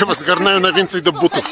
Я вас горнаю на вінці до бутов.